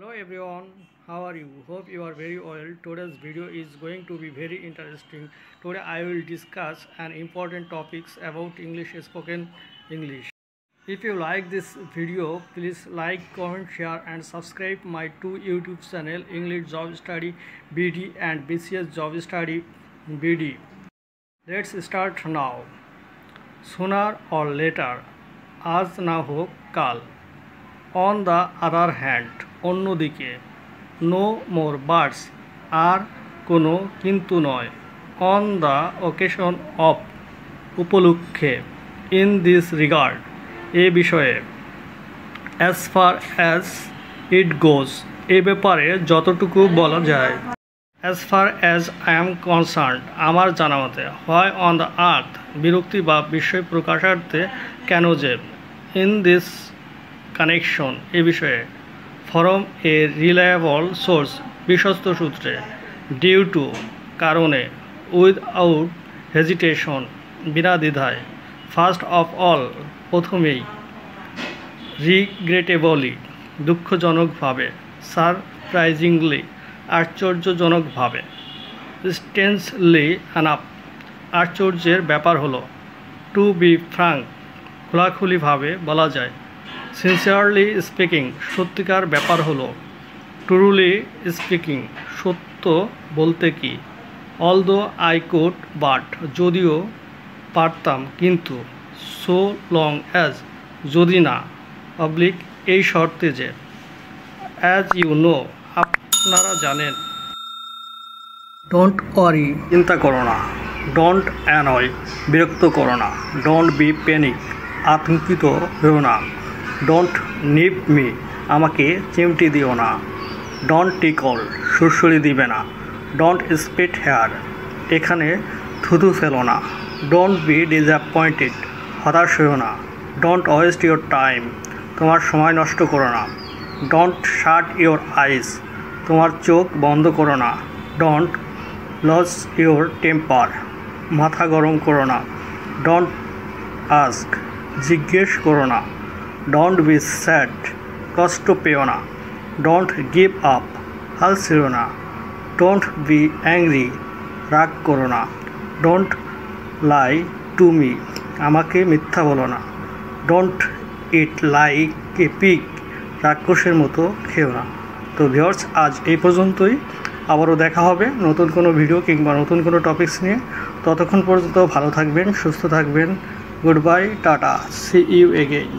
Hello everyone, how are you? Hope you are very well. Today's video is going to be very interesting. Today I will discuss an important topics about English spoken English. If you like this video, please like, comment, share and subscribe my two YouTube channel English Job Study BD and BCS Job Study BD. Let's start now. Sooner or later, আজ না হোক কাল on the other hand অন্যদিকে no more birds আর কোনো কিন্তু নয়। On the occasion of উপলক্ষে ইন দিস রিগার্ড এ বিষয়ে as far as it goes এ ব্যাপারে যতটুকু বলা যায়। As far as I am concern আমার জানা মতে হয় অন দ্য আর্থ বিরক্তি বা বিষয় প্রকাশার্থে কেন যে ইন দিস কানেকশন এ বিষয়ে ফরম এ রিলায়েবল সোর্স বিশ্বস্ত সূত্রে, ডিউ টু কারণে উইথআউট হেজিটেশন বিনা দ্বিধায় ফার্স্ট অফ অল, প্রথমেই রিগ্রেটেবলি দুঃখজনকভাবে, সারপ্রাইজিংলি, আশ্চর্যজনকভাবে, স্টেন্সলি অ্যানাপ আশ্চর্যের ব্যাপার হলো, টু বি ফ্রাঙ্ক, খোলাখুলিভাবে বলা যায়। সিনসিয়ারলি স্পিকিং সত্যিকার ব্যাপার হলো ট্রুলি স্পিকিং সত্য বলতে কি? All though I code but যদিও পারতাম কিন্তু সো লং অ্যাজ যদি না পাবলিক এই শর্তে যে অ্যাজ ইউ নো আপনারা জানেন। ডোন্ট ওয়ারি চিন্তা করো না। ডোন্ট অ্যানয় বিরক্ত করো না। ডোন্ট বি প্যানিক আতঙ্কিত হও না। ডোন্ট নিপ মি আমাকে চিমটি দিও না। ডোন্ট টিকল সুরসুরি দিবে না। ডোন্ট স্পিট হেয়ার এখানে থুতু ফেলো না। ডোন্ট বি ডিসঅ্যাপয়েন্টেড হতাশ হও না। ডোন্ট ওয়েস্ট ইউর টাইম তোমার সময় নষ্ট করো না। ডোন্ট শার্ট ইউর আইস তোমার চোখ বন্ধ করো না। ডোন্ট লস ইউর টেম্পার মাথা গরম করো না। ডোন্ট আস্ক জিজ্ঞেস করো না। ডোন্ট বি স্যাড কষ্ট পেও না ডোন্ট গিভ আপ হাল ছিল না ডোন্ট বি অ্যাংরি রাগ করো না ডোন্ট লাই টু মি আমাকে মিথ্যা বলো না don't eat like a pig রাক্ষসের মতো খেও না তো ভিওর্স আজ এই পর্যন্তই। আবারও দেখা হবে নতুন কোনো ভিডিও কিংবা নতুন কোনো টপিকস নিয়ে। ততক্ষণ পর্যন্ত ভালো থাকবেন, সুস্থ থাকবেন। Goodbye tata see you again